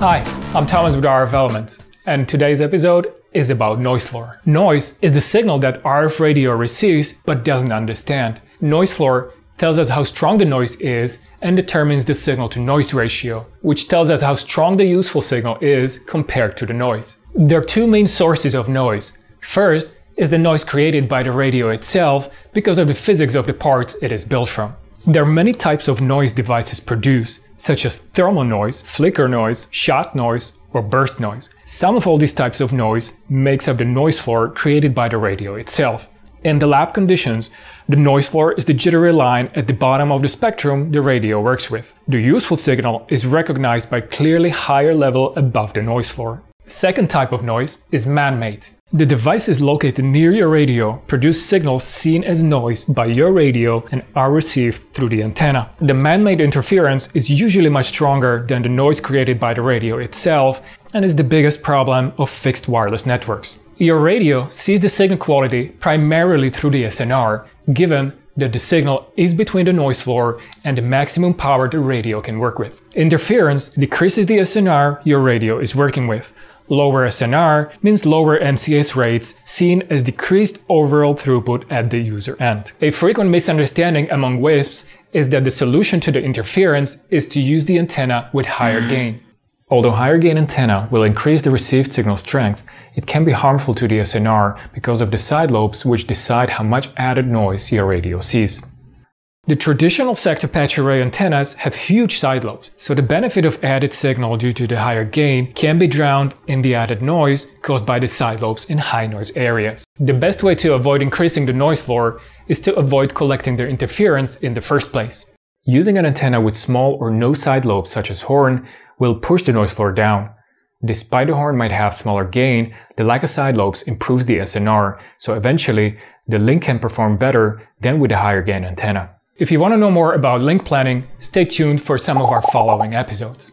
Hi, I'm Thomas with RF Elements, and today's episode is about noise floor. Noise is the signal that RF radio receives but doesn't understand. Noise floor tells us how strong the noise is and determines the signal to noise ratio, which tells us how strong the useful signal is compared to the noise. There are two main sources of noise. First is the noise created by the radio itself because of the physics of the parts it is built from. There are many types of noise devices produced, such as thermal noise, flicker noise, shot noise, or burst noise. Sum of all these types of noise makes up the noise floor created by the radio itself. In the lab conditions, the noise floor is the jittery line at the bottom of the spectrum the radio works with. The useful signal is recognized by clearly higher level above the noise floor. Second type of noise is man-made. The devices located near your radio produce signals seen as noise by your radio and are received through the antenna. The man-made interference is usually much stronger than the noise created by the radio itself and is the biggest problem of fixed wireless networks. Your radio sees the signal quality primarily through the SNR, given that the signal is between the noise floor and the maximum power the radio can work with. Interference decreases the SNR your radio is working with, Lower SNR means lower MCS rates seen as decreased overall throughput at the user end. A frequent misunderstanding among WISPs is that the solution to the interference is to use the antenna with higher mm-hmm. gain. Although higher gain antenna will increase the received signal strength, it can be harmful to the SNR because of the side lobes which decide how much added noise your radio sees. The traditional sector patch array antennas have huge side lobes, so the benefit of added signal due to the higher gain can be drowned in the added noise caused by the side lobes in high noise areas. The best way to avoid increasing the noise floor is to avoid collecting their interference in the first place. Using an antenna with small or no side lobes such as horn will push the noise floor down. Despite the horn might have smaller gain, the lack of side lobes improves the SNR, so eventually the link can perform better than with a higher gain antenna. If you want to know more about link planning, stay tuned for some of our following episodes.